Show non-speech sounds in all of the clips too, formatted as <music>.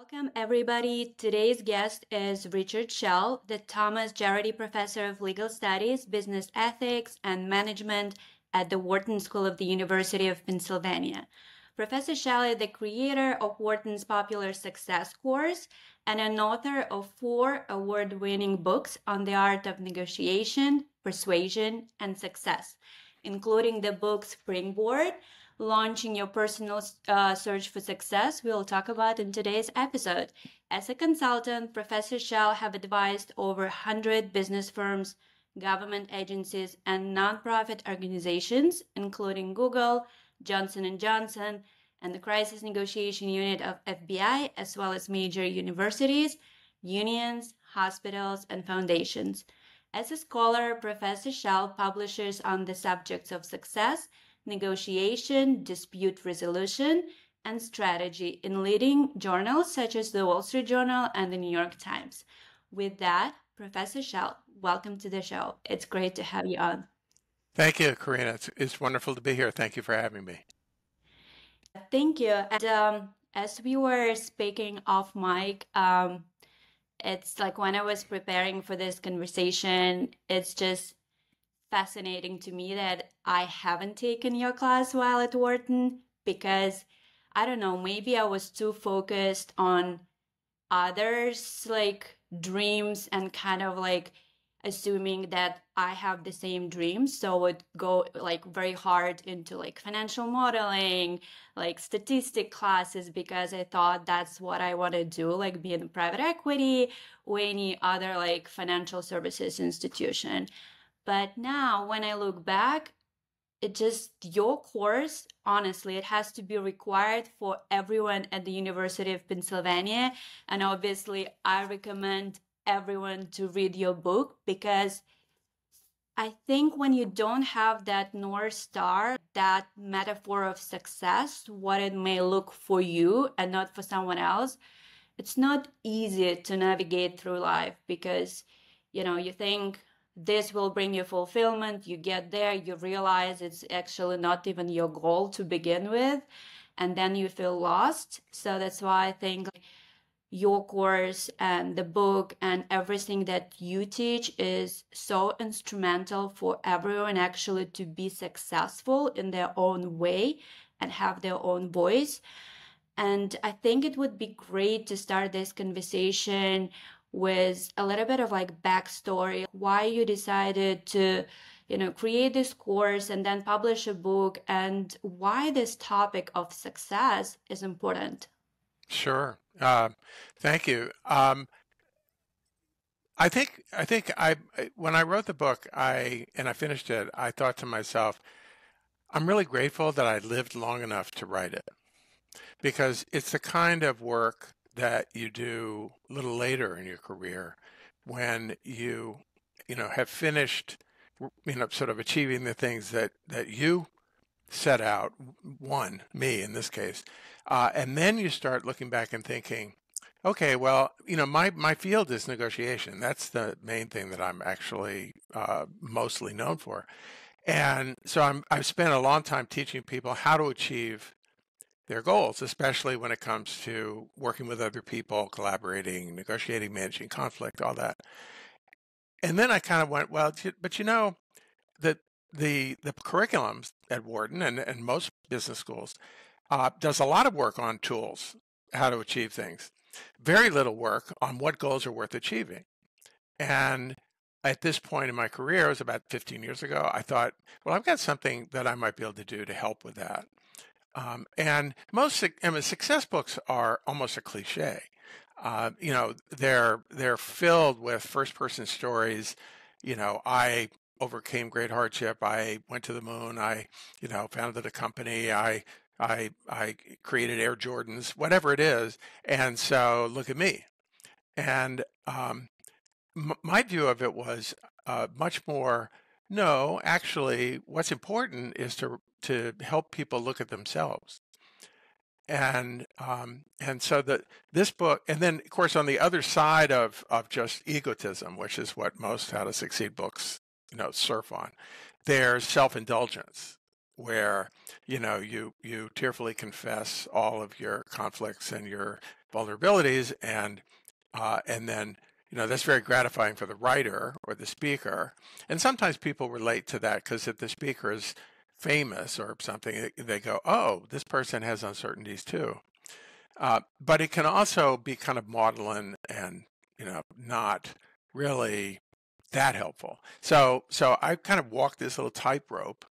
Welcome, everybody. Today's guest is Richard Shell, the Thomas Gerrity Professor of Legal Studies, Business Ethics, and Management at the Wharton School of the University of Pennsylvania. Professor Shell is the creator of Wharton's popular success course and an author of four award winning books on the art of negotiation, persuasion, and success, including the book Springboard launching your personal uh, search for success we'll talk about in today's episode. As a consultant, Professor Shell have advised over 100 business firms, government agencies, and nonprofit organizations, including Google, Johnson & Johnson, and the Crisis Negotiation Unit of FBI, as well as major universities, unions, hospitals, and foundations. As a scholar, Professor Shell publishes on the subjects of success negotiation, dispute resolution, and strategy in leading journals such as the Wall Street Journal and the New York Times. With that, Professor Shell, welcome to the show. It's great to have you on. Thank you, Karina. It's, it's wonderful to be here. Thank you for having me. Thank you. And um, as we were speaking off mic, um, it's like when I was preparing for this conversation, it's just fascinating to me that I haven't taken your class while at Wharton because I don't know, maybe I was too focused on others like dreams and kind of like assuming that I have the same dreams. So would go like very hard into like financial modeling, like statistic classes because I thought that's what I want to do, like be in private equity or any other like financial services institution. But now when I look back, it just your course honestly it has to be required for everyone at the university of pennsylvania. And obviously i recommend everyone to read your book because i think when you don't have that north star that metaphor of success what it may look for you and not for someone else it's not easy to navigate through life because you know you think this will bring you fulfillment. You get there, you realize it's actually not even your goal to begin with, and then you feel lost. So that's why I think your course and the book and everything that you teach is so instrumental for everyone actually to be successful in their own way and have their own voice. And I think it would be great to start this conversation with a little bit of like backstory, why you decided to, you know, create this course and then publish a book and why this topic of success is important. Sure. Uh, thank you. Um, I think I think I when I wrote the book, I and I finished it, I thought to myself, I'm really grateful that I lived long enough to write it because it's the kind of work that you do a little later in your career when you you know have finished you know sort of achieving the things that that you set out one me in this case uh, and then you start looking back and thinking okay well you know my my field is negotiation. That's the main thing that i'm actually uh, mostly known for. And so i'm i've spent a long time teaching people how to achieve their goals, especially when it comes to working with other people, collaborating, negotiating, managing conflict, all that. And then I kind of went, well, but you know, that the the curriculums at Wharton and, and most business schools uh, does a lot of work on tools, how to achieve things. Very little work on what goals are worth achieving. And at this point in my career, it was about 15 years ago, I thought, well, I've got something that I might be able to do to help with that. Um, and most I mean, success books are almost a cliche. Uh, you know, they're they're filled with first person stories. You know, I overcame great hardship. I went to the moon. I, you know, founded a company. I I I created Air Jordans, whatever it is. And so look at me. And um, m- my view of it was uh, much more. No, actually, what's important is to to help people look at themselves. And um, and so that this book, and then of course on the other side of of just egotism, which is what most How to Succeed books you know surf on, there's self indulgence, where you know you you tearfully confess all of your conflicts and your vulnerabilities and uh, and then you know that's very gratifying for the writer or the speaker. And sometimes people relate to that because if the speaker is famous or something they go oh this person has uncertainties too. Uh, but it can also be kind of maudlin and you know not really that helpful. So so i kind of walked this little tightrope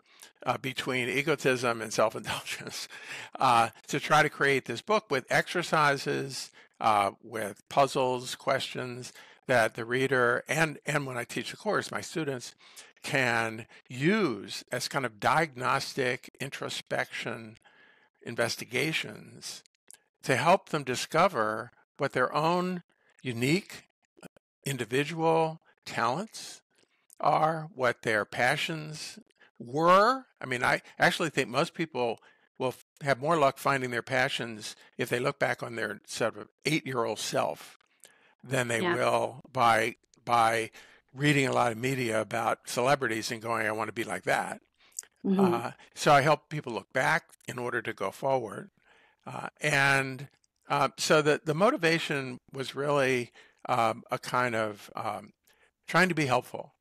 uh, between egotism and self-indulgence <laughs> uh, to try to create this book with exercises uh, with puzzles questions that the reader and and when I teach the course, my students can use as kind of diagnostic introspection investigations to help them discover what their own unique individual talents are, what their passions were. I mean, I actually think most people will have more luck finding their passions if they look back on their sort of eight year old self than they yeah. will by by reading a lot of media about celebrities and going, I want to be like that. Mm-hmm. Uh, so I help people look back in order to go forward. Uh, and uh, so the, the motivation was really um, a kind of um, trying to be helpful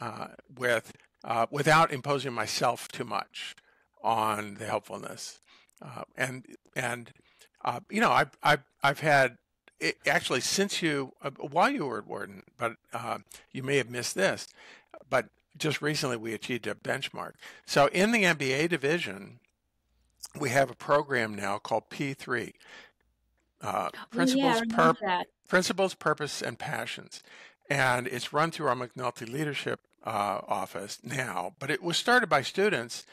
uh, with uh, without imposing myself too much on the helpfulness. Uh, and and you know I've I've I've had it, actually, since you, uh, while you were at Wharton, but uh, you may have missed this, but just recently we achieved a benchmark. So in the MBA division, we have a program now called P3, uh, Principles, yeah, Pur- Principles, Purpose, and Passions. And it's run through our McNulty Leadership uh, office now, but it was started by students.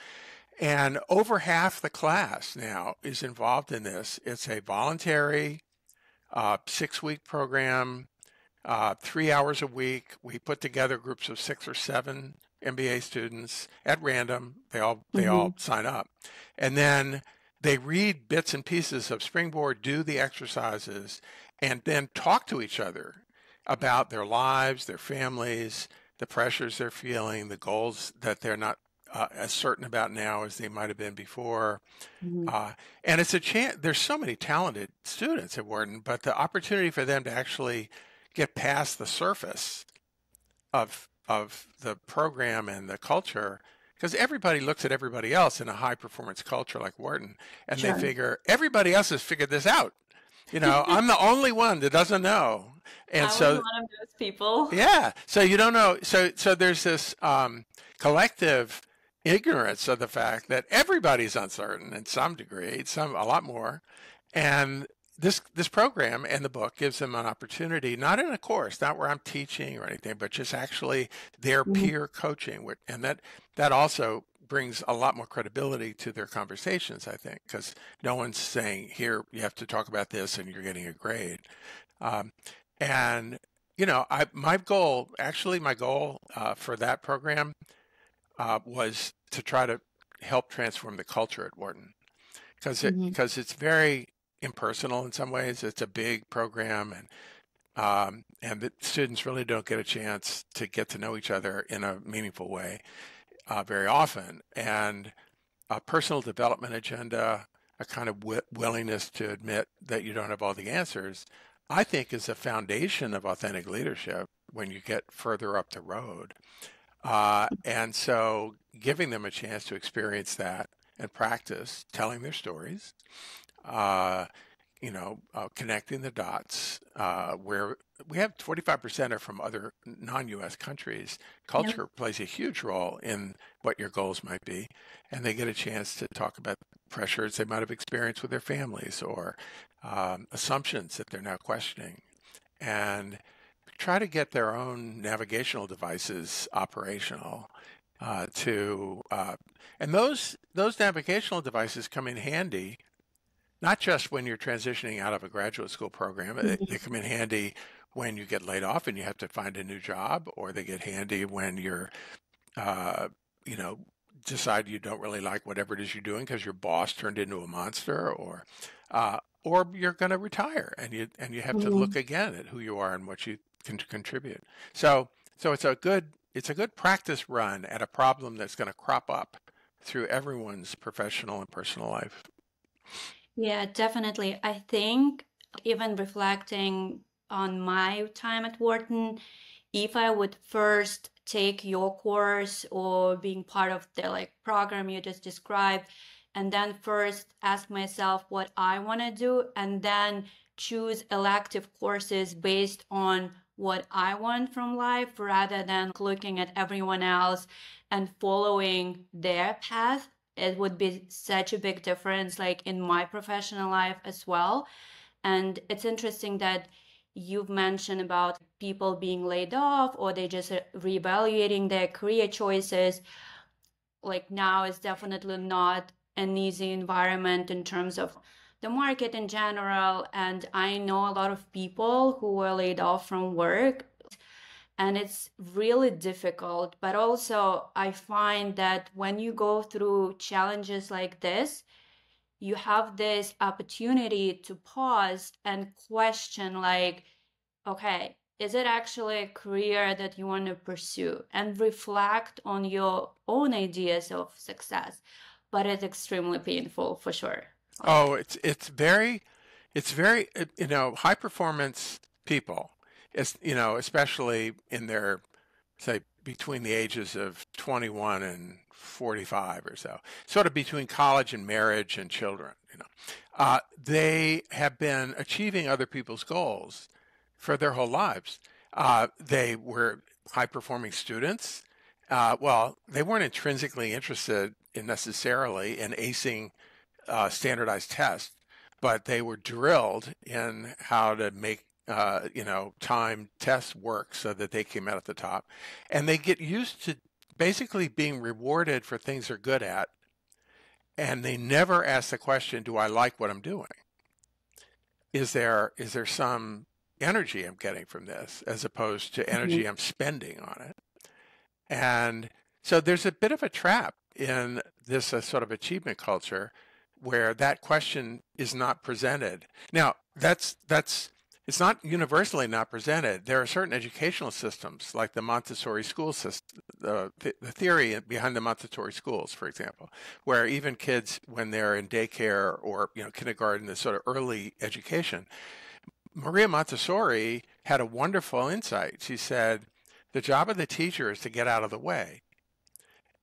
And over half the class now is involved in this. It's a voluntary uh, six week program, uh, three hours a week. We put together groups of six or seven MBA students at random. They all they mm-hmm. all sign up, and then they read bits and pieces of Springboard, do the exercises, and then talk to each other about their lives, their families, the pressures they're feeling, the goals that they're not uh, as certain about now as they might have been before. Mm-hmm. Uh, and it's a chance, there's so many talented students at Wharton, but the opportunity for them to actually get past the surface of, of the program and the culture because everybody looks at everybody else in a high performance culture like Wharton and sure. they figure everybody else has figured this out. You know, <laughs> I'm the only one that doesn't know. And I so one of those people. Yeah. So you don't know. So so there's this um, collective ignorance of the fact that everybody's uncertain in some degree, some a lot more, and this this program and the book gives them an opportunity, not in a course, not where I'm teaching or anything, but just actually their mm-hmm. peer coaching, and that that also brings a lot more credibility to their conversations, I think, because no one's saying here you have to talk about this and you're getting a grade, um, and you know, I my goal actually my goal uh, for that program uh, was to try to help transform the culture at Wharton because it, mm-hmm. because it's very impersonal in some ways. It's a big program and um, and the students really don't get a chance to get to know each other in a meaningful way uh, very often. And a personal development agenda, a kind of w- willingness to admit that you don't have all the answers, I think is a foundation of authentic leadership when you get further up the road. Uh, and so giving them a chance to experience that and practice telling their stories, uh, you know, uh, connecting the dots uh, where we have 45% are from other non-U.S. countries. Culture yep. plays a huge role in what your goals might be, and they get a chance to talk about pressures they might have experienced with their families or um, assumptions that they're now questioning, and try to get their own navigational devices operational uh, to uh, and those those navigational devices come in handy not just when you're transitioning out of a graduate school program mm-hmm. they, they, come in handy when you get laid off and you have to find a new job or they get handy when you're uh, you know decide you don't really like whatever it is you're doing because your boss turned into a monster or uh, or you're going to retire and you and you have mm-hmm. to look again at who you are and what you can contribute. So so it's a good it's a good practice run at a problem that's going to crop up through everyone's professional and personal life. Yeah, definitely. I think even reflecting on my time at Wharton, if I would first take your course or being part of the like program you just described, and then first ask myself what I want to do, and then choose elective courses based on what I want from life rather than looking at everyone else and following their path. It would be such a big difference, like in my professional life as well. And it's interesting that you've mentioned about people being laid off or they just reevaluating their career choices. Like now is definitely not an easy environment in terms of the market in general. And I know a lot of people who were laid off from work. And it's really difficult. But also, I find that when you go through challenges like this, you have this opportunity to pause and question, like, okay, is it actually a career that you want to pursue and reflect on your own ideas of success but it's extremely painful for sure Oh, it's it's very, it's very you know high performance people, it's you know especially in their say between the ages of 21 and 45 or so, sort of between college and marriage and children. You know, uh, they have been achieving other people's goals for their whole lives. Uh, they were high performing students. Uh, well, they weren't intrinsically interested in necessarily in acing uh, standardized tests, but they were drilled in how to make uh, you know time tests work so that they came out at the top, and they get used to basically being rewarded for things they're good at, and they never ask the question, "Do I like what I'm doing? Is there is there some energy I'm getting from this as opposed to energy mm-hmm. I'm spending on it?" And so there's a bit of a trap in this uh, sort of achievement culture where that question is not presented. Now, that's that's it's not universally not presented. There are certain educational systems, like the Montessori school system, the, the theory behind the Montessori schools, for example, where even kids, when they're in daycare or you know kindergarten, this sort of early education, Maria Montessori had a wonderful insight. She said, "The job of the teacher is to get out of the way,"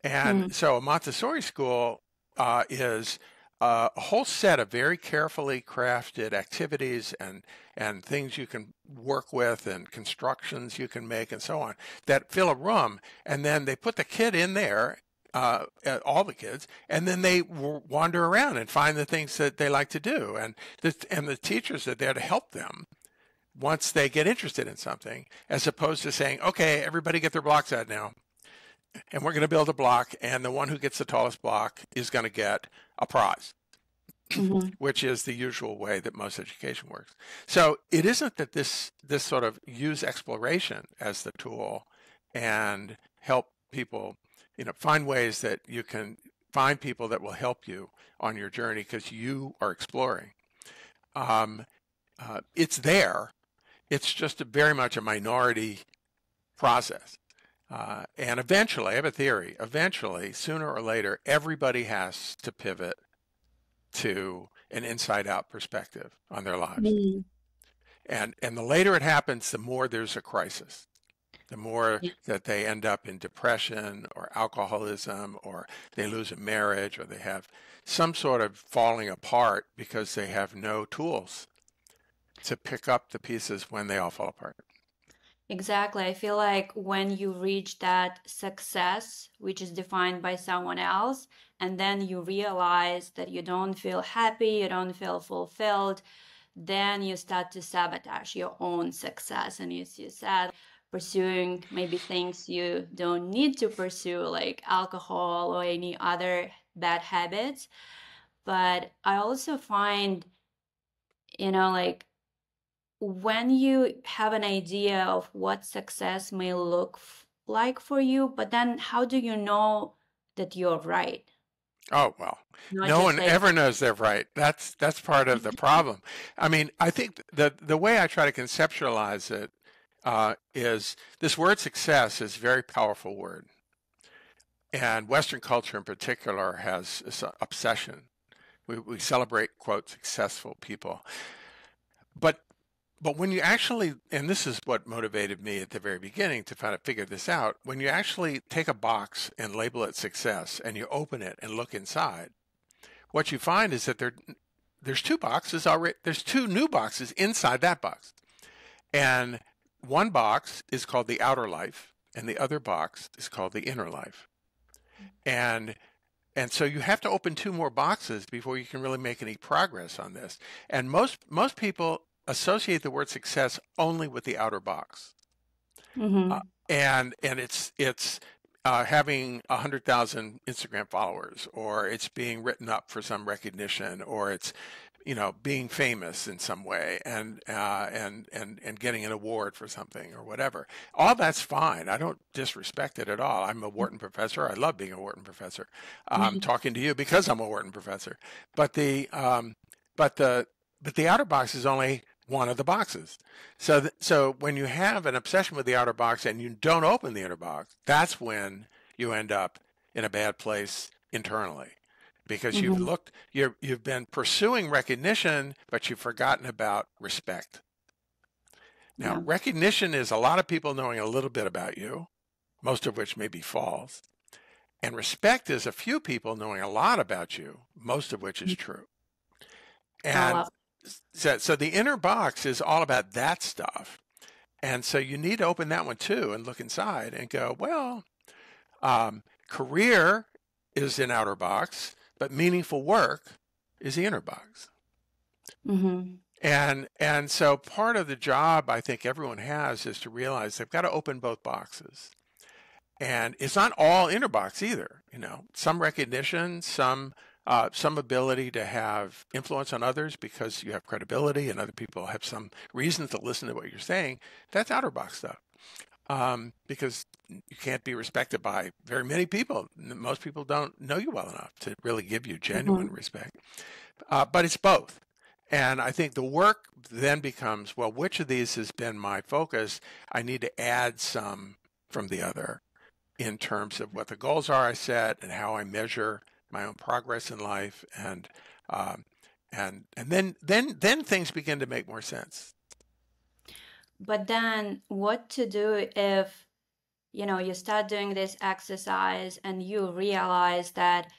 and mm. so a Montessori school uh, is uh, a whole set of very carefully crafted activities and and things you can work with and constructions you can make and so on that fill a room and then they put the kid in there uh, all the kids, and then they wander around and find the things that they like to do, and the and the teachers are there to help them once they get interested in something, as opposed to saying, "Okay, everybody get their blocks out now, and we're going to build a block, and the one who gets the tallest block is going to get a prize. Mm-hmm. <clears throat> which is the usual way that most education works. So it isn't that this this sort of use exploration as the tool and help people, you know, find ways that you can find people that will help you on your journey because you are exploring. Um, uh, it's there. It's just a, very much a minority process. Uh, and eventually, I have a theory, eventually, sooner or later, everybody has to pivot to an inside out perspective on their lives. Mm. And, and the later it happens, the more there's a crisis. The more yeah. that they end up in depression or alcoholism or they lose a marriage or they have some sort of falling apart because they have no tools to pick up the pieces when they all fall apart. Exactly. I feel like when you reach that success, which is defined by someone else, and then you realize that you don't feel happy, you don't feel fulfilled, then you start to sabotage your own success. And as you said, pursuing maybe things you don't need to pursue, like alcohol or any other bad habits. But I also find, you know, like when you have an idea of what success may look f- like for you, but then how do you know that you're right? Oh well, Not no one like... ever knows they're right. That's that's part of the <laughs> problem. I mean, I think the the way I try to conceptualize it uh, is this word success is a very powerful word. and Western culture in particular has this obsession. We, we celebrate, quote, successful people. But but when you actually, and this is what motivated me at the very beginning to kind of figure this out, when you actually take a box and label it success and you open it and look inside, what you find is that there, there's two boxes already, there's two new boxes inside that box. And one box is called the outer life and the other box is called the inner life. And and so you have to open two more boxes before you can really make any progress on this. And most most people associate the word success only with the outer box. Mm-hmm. Uh, and and it's it's uh, having a hundred thousand Instagram followers, or it's being written up for some recognition, or it's you know being famous in some way, and uh, and and and getting an award for something or whatever. All that's fine. I don't disrespect it at all. I'm a Wharton professor. I love being a Wharton professor. I'm mm-hmm. talking to you because I'm a Wharton professor. But the um, but the but the outer box is only one of the boxes. So, th- so when you have an obsession with the outer box and you don't open the inner box, that's when you end up in a bad place internally because mm-hmm. you've looked, you're, you've been pursuing recognition, but you've forgotten about respect. Now, yeah. recognition is a lot of people knowing a little bit about you, most of which may be false. And respect is a few people knowing a lot about you, most of which is mm. true. And so, so the inner box is all about that stuff. And so you need to open that one too and look inside and go, well, um, career is an outer box, but meaningful work is the inner box. Mm-hmm. And and so part of the job I think everyone has is to realize they've got to open both boxes. And it's not all inner box either. You know, some recognition, some uh, some ability to have influence on others because you have credibility and other people have some reason to listen to what you're saying, that's outer box stuff. Um, because you can't be respected by very many people. Most people don't know you well enough to really give you genuine mm-hmm. respect. Uh, but it's both. And I think the work then becomes well, which of these has been my focus? I need to add some from the other in terms of what the goals are I set and how I measure my own progress in life, and um, and and then then then things begin to make more sense. But then, what to do if you know you start doing this exercise and you realize that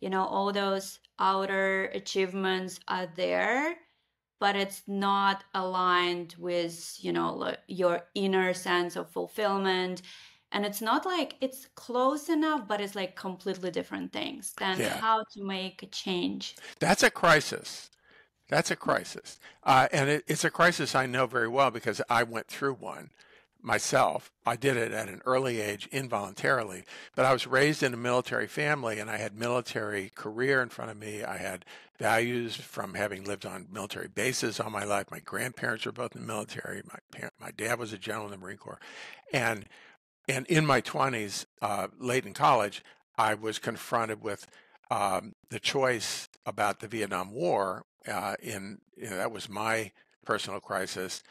you know all those outer achievements are there but it's not aligned with you know your inner sense of fulfillment and it's not like it's close enough but it's like completely different things than yeah. how to make a change. That's a crisis. That's a crisis. Uh, and it, it's a crisis i know very well because i went through one myself. I did it at an early age involuntarily but i was raised in a military family and i had military career in front of me. I had values from having lived on military bases all my life. My grandparents were both in the military. My parent, my dad was a general in the marine corps. And and in my 20s, uh, late in college, I was confronted with um, the choice about the Vietnam War. Uh, in you know, that was my personal crisis,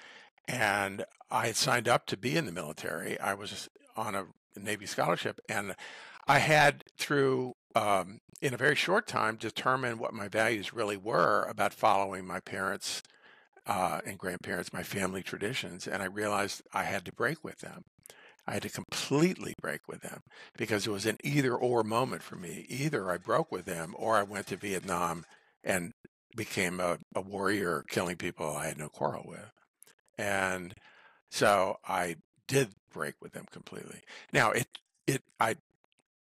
and I had signed up to be in the military. I was on a Navy scholarship, and I had through um, in a very short time determined what my values really were about following my parents uh, and grandparents, my family traditions, and I realized I had to break with them. I had to completely break with them because it was an either or moment for me. Either I broke with them or I went to Vietnam and became a, a warrior killing people I had no quarrel with. And so I did break with them completely. Now it it I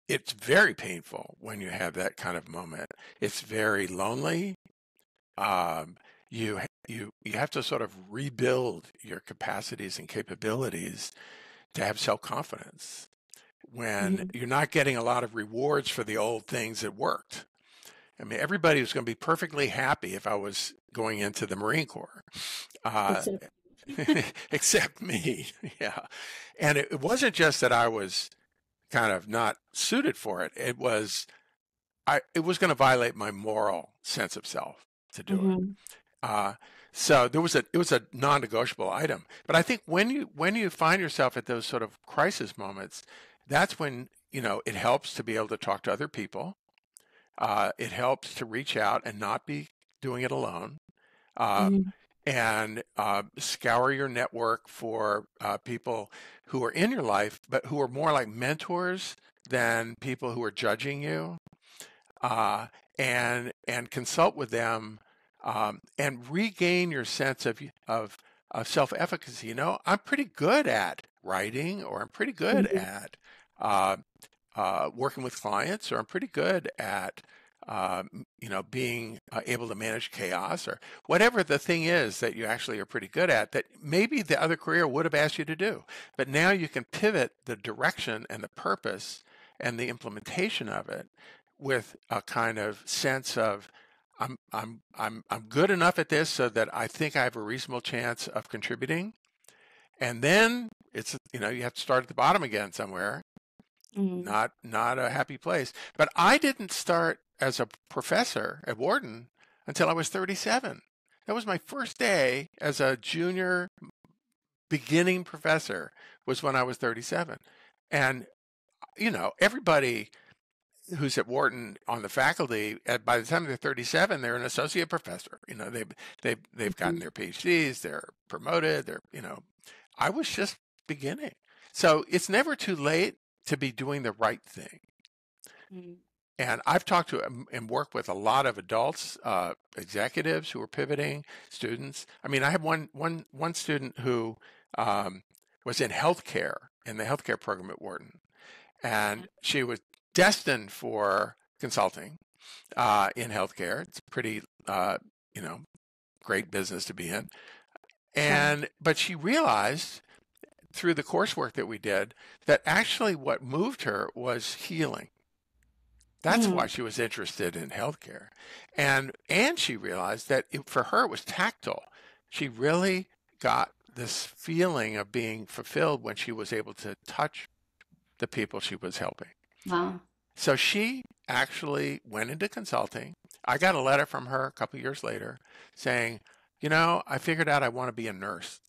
it's very painful when you have that kind of moment. It's very lonely. Um, you you you have to sort of rebuild your capacities and capabilities to have self confidence when mm-hmm. you're not getting a lot of rewards for the old things that worked. I mean, everybody was going to be perfectly happy if I was going into the Marine Corps, uh, <laughs> <laughs> except me. yeah. And it, it wasn't just that I was kind of not suited for it, it was. I, it was going to violate my moral sense of self to do mm-hmm. it. Uh, so there was a it was a non-negotiable item. But I think when you when you find yourself at those sort of crisis moments, that's when you know, it helps to be able to talk to other people. Uh, it helps to reach out and not be doing it alone. Uh, mm-hmm. And uh, scour your network for uh, people who are in your life, but who are more like mentors than people who are judging you. Uh, and and consult with them um, and regain your sense of of, of self efficacy. You know, I'm pretty good at writing, or I'm pretty good mm-hmm. at uh, uh, working with clients, or I'm pretty good at uh, you know being uh, able to manage chaos, or whatever the thing is that you actually are pretty good at. That maybe the other career would have asked you to do, but now you can pivot the direction and the purpose and the implementation of it with a kind of sense of I'm I'm I'm I'm good enough at this so that I think I have a reasonable chance of contributing. And then it's you know you have to start at the bottom again somewhere. Mm-hmm. Not not a happy place. But I didn't start as a professor at Wharton until I was 37. That was my first day as a junior beginning professor was when I was 37. And you know, everybody who's at Wharton on the faculty, at, by the time they're 37, they're an associate professor. You know, they've they've they've gotten mm-hmm. their PhDs, they're promoted, they're you know, I was just beginning. So it's never too late to be doing the right thing. Mm-hmm. And I've talked to um, and worked with a lot of adults, uh, executives who are pivoting, students. I mean, I have one one one student who um, was in healthcare in the healthcare program at Wharton, and she was destined for consulting uh, in healthcare. It's pretty, uh, you know, great business to be in. And but she realized through the coursework that we did that actually what moved her was healing. That's mm. why she was interested in healthcare, and and she realized that it, for her it was tactile. She really got this feeling of being fulfilled when she was able to touch the people she was helping. Wow. So she actually went into consulting. I got a letter from her a couple years later saying, you know, I figured out I want to be a nurse.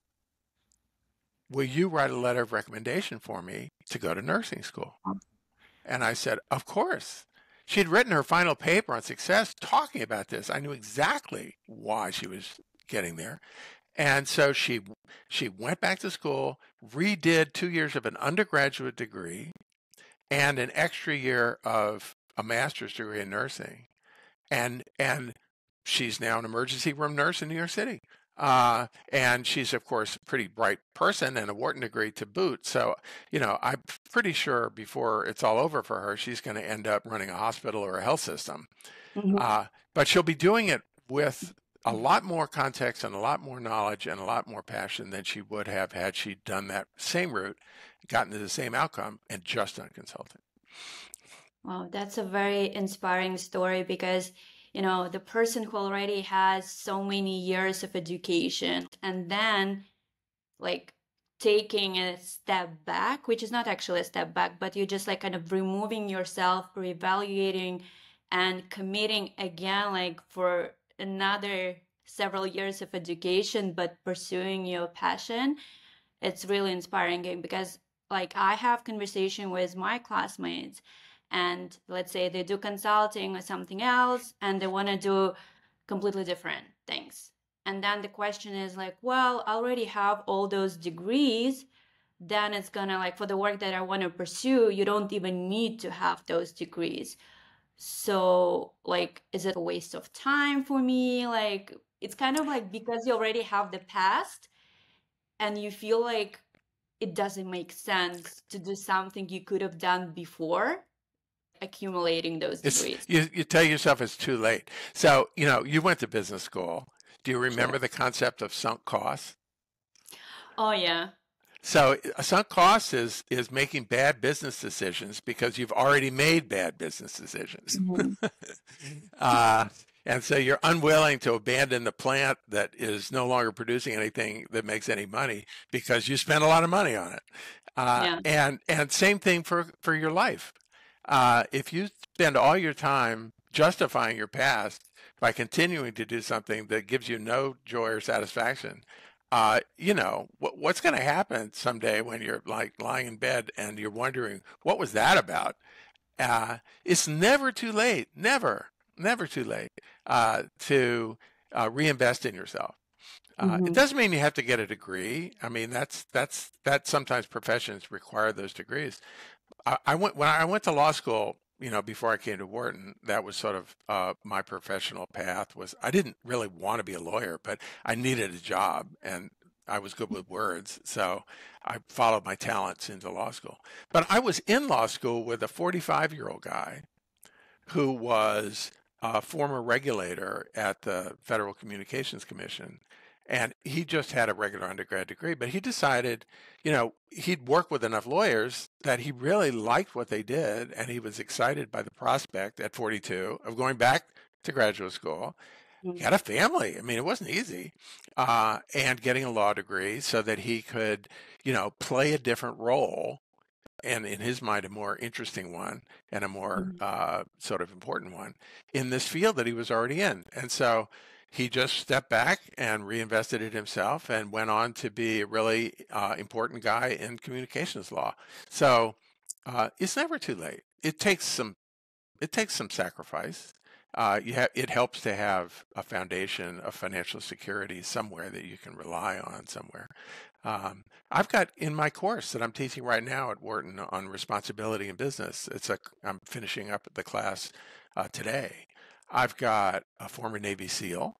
Will you write a letter of recommendation for me to go to nursing school? And I said, of course. She'd written her final paper on success talking about this. I knew exactly why she was getting there. And so she she went back to school, redid two years of an undergraduate degree, and an extra year of a master's degree in nursing. And and she's now an emergency room nurse in New York City. Uh, and she's of course a pretty bright person and a Wharton degree to boot. So, you know, I'm pretty sure before it's all over for her, she's going to end up running a hospital or a health system. Mm-hmm. Uh, but she'll be doing it with a lot more context and a lot more knowledge and a lot more passion than she would have had she done that same route, gotten to the same outcome, and just done consulting. Wow, that's a very inspiring story because you know the person who already has so many years of education and then like taking a step back which is not actually a step back but you're just like kind of removing yourself reevaluating and committing again like for another several years of education but pursuing your passion it's really inspiring because like i have conversation with my classmates and let's say they do consulting or something else and they want to do completely different things and then the question is like well i already have all those degrees then it's gonna like for the work that i want to pursue you don't even need to have those degrees so, like, is it a waste of time for me? Like, it's kind of like because you already have the past and you feel like it doesn't make sense to do something you could have done before accumulating those degrees. you, you tell yourself it's too late. So, you know, you went to business school. Do you remember sure. the concept of sunk costs? Oh, yeah. So sunk cost is is making bad business decisions because you've already made bad business decisions. Mm-hmm. <laughs> uh, and so you're unwilling to abandon the plant that is no longer producing anything that makes any money because you spent a lot of money on it. Uh, yeah. And and same thing for for your life. Uh, if you spend all your time justifying your past by continuing to do something that gives you no joy or satisfaction, uh, you know, what, what's going to happen someday when you're like lying in bed and you're wondering, what was that about? Uh, it's never too late, never, never too late uh, to uh, reinvest in yourself. Uh, mm-hmm. It doesn't mean you have to get a degree. I mean, that's that's that sometimes professions require those degrees. I, I went when I went to law school you know, before I came to Wharton, that was sort of uh, my professional path. Was I didn't really want to be a lawyer, but I needed a job, and I was good with words, so I followed my talents into law school. But I was in law school with a 45 year old guy who was a former regulator at the Federal Communications Commission and he just had a regular undergrad degree, but he decided, you know, he'd worked with enough lawyers that he really liked what they did. And he was excited by the prospect at 42 of going back to graduate school. He mm. had a family. I mean, it wasn't easy. Uh, and getting a law degree so that he could, you know, play a different role and in his mind, a more interesting one and a more mm-hmm. uh, sort of important one in this field that he was already in. And so he just stepped back and reinvested it himself and went on to be a really uh, important guy in communications law. So uh, it's never too late. It takes some it takes some sacrifice. Uh, have, it helps to have a foundation of financial security somewhere that you can rely on somewhere. Um, I've got in my course that I'm teaching right now at Wharton on responsibility in business. It's a I'm finishing up the class uh, today. I've got a former Navy SEAL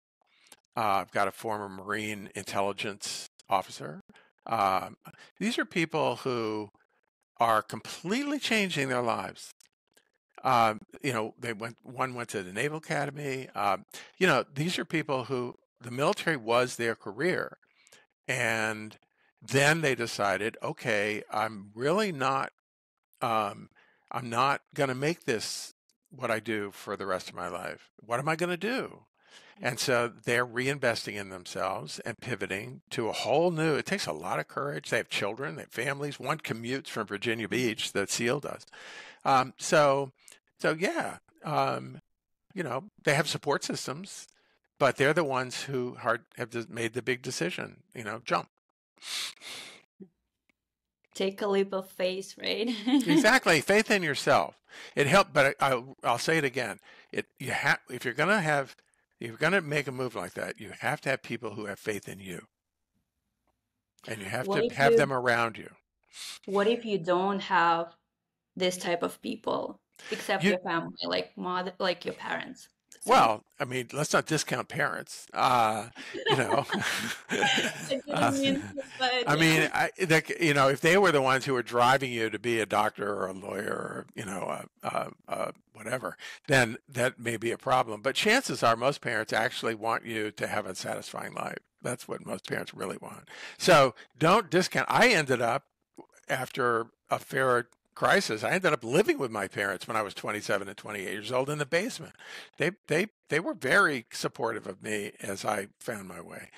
uh, I've got a former Marine intelligence officer. Um, these are people who are completely changing their lives. Um, you know, they went. One went to the Naval Academy. Um, you know, these are people who the military was their career, and then they decided, okay, I'm really not. Um, I'm not going to make this what I do for the rest of my life. What am I going to do? And so they're reinvesting in themselves and pivoting to a whole new, it takes a lot of courage. They have children, they have families. One commutes from Virginia Beach, the SEAL does. Um, so, so yeah, um, you know, they have support systems, but they're the ones who hard, have made the big decision, you know, jump. Take a leap of faith, right? <laughs> exactly, faith in yourself. It helped, but I, I'll say it again. It you have if you're going to have if you're going to make a move like that, you have to have people who have faith in you. And you have what to have you, them around you. What if you don't have this type of people except you, your family, like mother, like your parents? Well, I mean, let's not discount parents. Uh, you know, <laughs> <laughs> uh, I mean, I, that, you know, if they were the ones who were driving you to be a doctor or a lawyer or you know, uh, uh, whatever, then that may be a problem. But chances are, most parents actually want you to have a satisfying life. That's what most parents really want. So don't discount. I ended up after a fair crisis, I ended up living with my parents when I was 27 and 28 years old in the basement. They they they were very supportive of me as I found my way.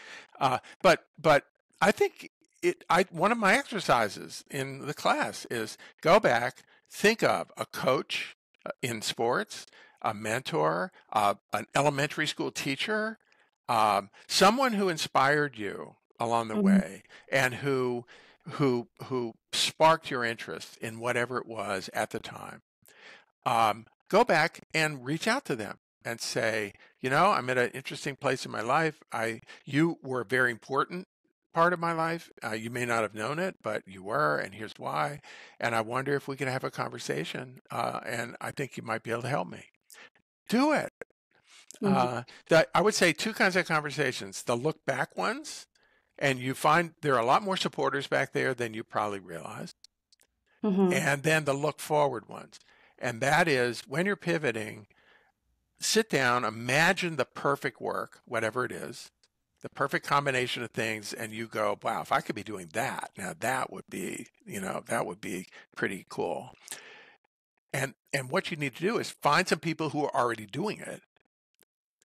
Uh, but but I think it. I one of my exercises in the class is go back, think of a coach uh, in sports, a mentor, uh, an elementary school teacher, um, someone who inspired you along the mm-hmm. way, and who who who sparked your interest in whatever it was at the time, um, go back and reach out to them and say, you know, I'm at an interesting place in my life. I you were a very important part of my life. Uh, you may not have known it, but you were, and here's why. And I wonder if we could have a conversation. Uh, and I think you might be able to help me. Do it. Mm-hmm. Uh, that I would say two kinds of conversations: the look back ones, and you find there are a lot more supporters back there than you probably realize. Mm-hmm. And then the look forward ones. And that is when you're pivoting, sit down, imagine the perfect work, whatever it is, the perfect combination of things, and you go, wow, if I could be doing that, now that would be, you know, that would be pretty cool. And and what you need to do is find some people who are already doing it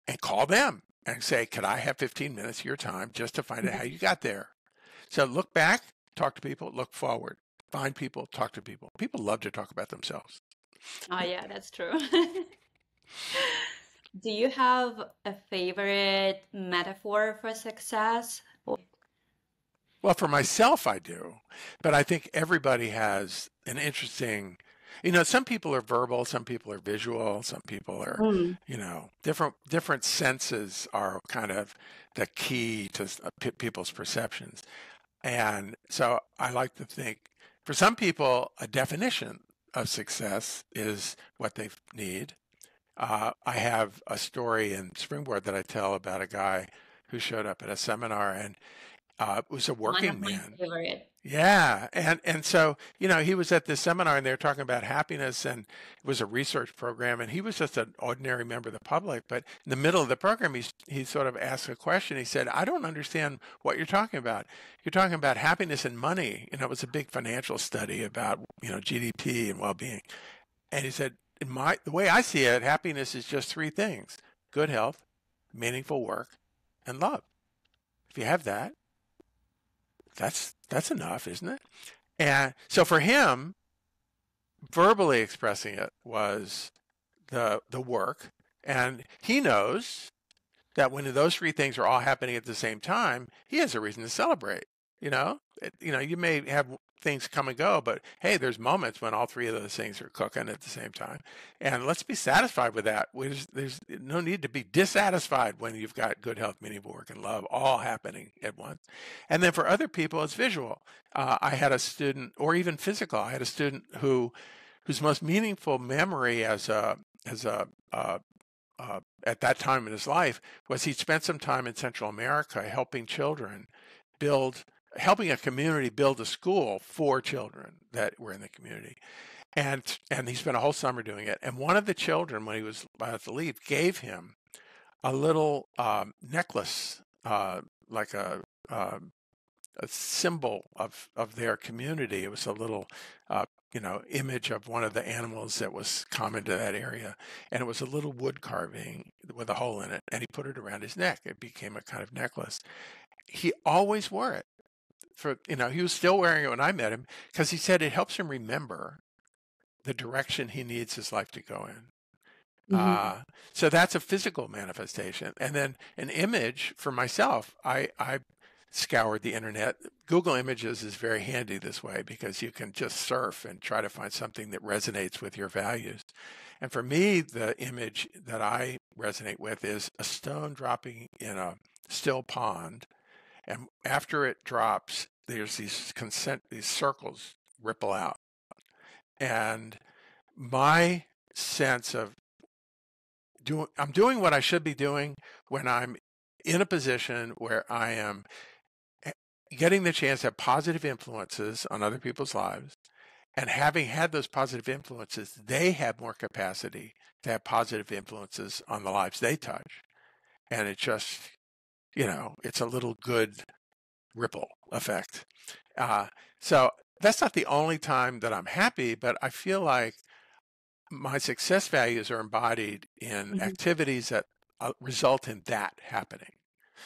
and call them and say, Could I have 15 minutes of your time just to find out how mm-hmm. you got there? So look back, talk to people, look forward, find people, talk to people. People love to talk about themselves. Oh, <laughs> yeah, that's true. <laughs> Do you have a favorite metaphor for success? Well, for myself, I do, but I think everybody has an interesting. You know, some people are verbal, some people are visual, some people are, mm. you know, different different senses are kind of the key to uh, people's perceptions. And so I like to think for some people, a definition of success is what they need. Uh, I have a story in Springboard that I tell about a guy who showed up at a seminar and uh, was a working man. Favorite. Yeah, and and so you know he was at this seminar and they were talking about happiness and it was a research program and he was just an ordinary member of the public. But in the middle of the program, he he sort of asked a question. He said, "I don't understand what you're talking about. You're talking about happiness and money. You know, it was a big financial study about you know GDP and well-being." And he said, "In my the way I see it, happiness is just three things: good health, meaningful work, and love. If you have that." That's that's enough, isn't it? And so for him, verbally expressing it was the the work, and he knows that when those three things are all happening at the same time, he has a reason to celebrate. You know, you know, you may have things come and go, but hey, there's moments when all three of those things are cooking at the same time, and let's be satisfied with that. There's, there's no need to be dissatisfied when you've got good health, meaningful work, and love all happening at once. And then for other people, it's visual. Uh, I had a student, or even physical. I had a student who, whose most meaningful memory as a as a uh, uh, at that time in his life was he spent some time in Central America helping children build helping a community build a school for children that were in the community. And and he spent a whole summer doing it. And one of the children, when he was about to leave, gave him a little um, necklace, uh, like a, uh, a symbol of of their community. It was a little, uh, you know, image of one of the animals that was common to that area, and it was a little wood carving with a hole in it. And he put it around his neck. It became a kind of necklace. He always wore it for you know he was still wearing it when I met him because he said it helps him remember the direction he needs his life to go in. Mm-hmm. Uh, so that's a physical manifestation, and then an image for myself. I I scoured the internet. Google Images is very handy this way because you can just surf and try to find something that resonates with your values. And for me, the image that I resonate with is a stone dropping in a still pond and after it drops, there's these consent, these circles ripple out. And my sense of doing, I'm doing what I should be doing when I'm in a position where I am eh, getting the chance to have positive influences on other people's lives. And having had those positive influences, they have more capacity to have positive influences on the lives they touch. And it just you know, it's a little good ripple effect. Uh, so that's not the only time that I'm happy, but I feel like my success values are embodied in mm-hmm. activities that uh, result in that happening.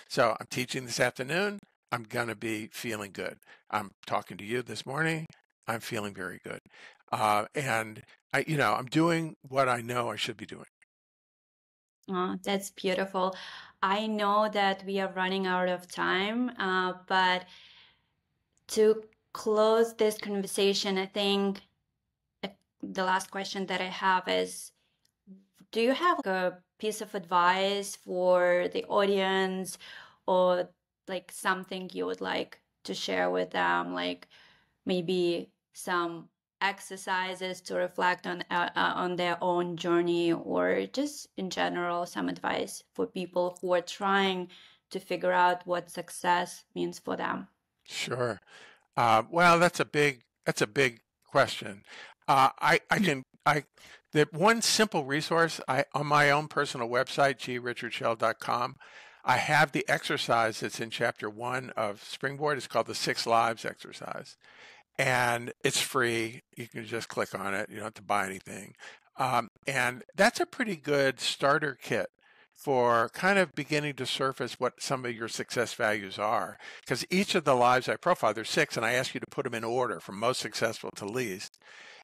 So I'm teaching this afternoon. I'm going to be feeling good. I'm talking to you this morning. I'm feeling very good. Uh, and I, you know, I'm doing what I know I should be doing. Oh, that's beautiful. I know that we are running out of time, uh, but to close this conversation, I think uh, the last question that I have is Do you have a piece of advice for the audience or like something you would like to share with them? Like maybe some exercises to reflect on uh, uh, on their own journey or just in general some advice for people who are trying to figure out what success means for them? Sure. Uh, well that's a big that's a big question. Uh, i i can i the one simple resource i on my own personal website grichardshell.com I have the exercise that's in chapter one of Springboard. It's called the Six Lives exercise and it's free. You can just click on it. You don't have to buy anything. Um, and that's a pretty good starter kit for kind of beginning to surface what some of your success values are. Because each of the lives I profile, there's six, and I ask you to put them in order from most successful to least.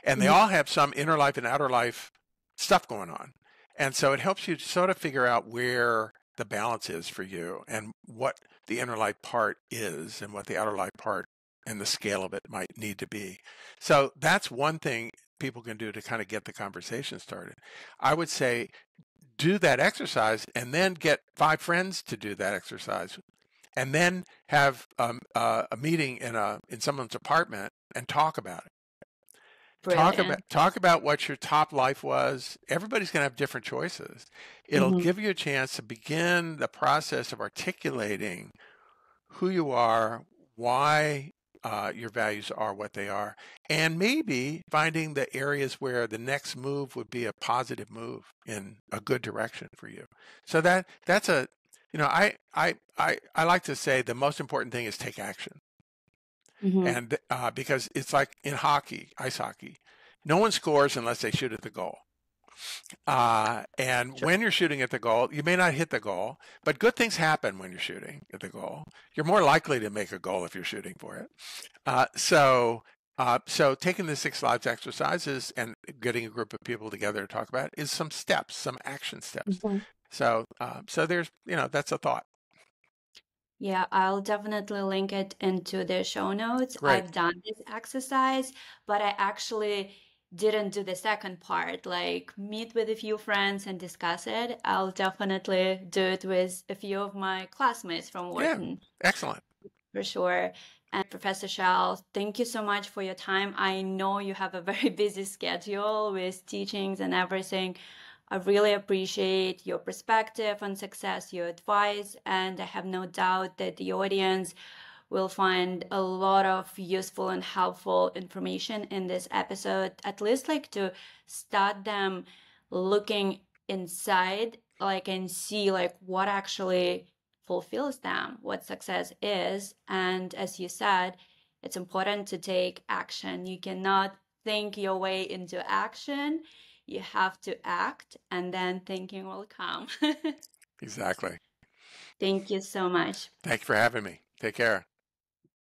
And they mm-hmm. all have some inner life and outer life stuff going on. And so it helps you sort of figure out where the balance is for you and what the inner life part is and what the outer life part and the scale of it might need to be. So that's one thing people can do to kind of get the conversation started. I would say do that exercise and then get five friends to do that exercise and then have um, uh, a meeting in a in someone's apartment and talk about it. Brilliant. Talk about talk about what your top life was. Everybody's going to have different choices. It'll mm-hmm. give you a chance to begin the process of articulating who you are, why uh, your values are what they are, and maybe finding the areas where the next move would be a positive move in a good direction for you. So that that's a you know I I I, I like to say the most important thing is take action. Mm-hmm. And uh, because it's like in hockey, ice hockey, no one scores unless they shoot at the goal. Uh, and sure. when you're shooting at the goal, you may not hit the goal, but good things happen when you're shooting at the goal. You're more likely to make a goal if you're shooting for it. Uh, so, uh, so taking the six lives exercises and getting a group of people together to talk about it is some steps, some action steps. Mm-hmm. So, uh, so there's, you know, that's a thought. Yeah, I'll definitely link it into the show notes. Great. I've done this exercise, but I actually didn't do the second part, like meet with a few friends and discuss it. I'll definitely do it with a few of my classmates from Wharton. Yeah, excellent. For sure. And Professor Shell, thank you so much for your time. I know you have a <laughs> very busy schedule with teachings and everything. I really appreciate your perspective on success, your advice, and I have no doubt that the audience will find a lot of useful and helpful information in this episode, at least like to start them looking inside, like and see like what actually fulfills them, what success is. And as you said, it's important to take action. You cannot think your way into action you have to act and then thinking will come. <laughs> exactly. Thank you so much. Thank you for having me. Take care.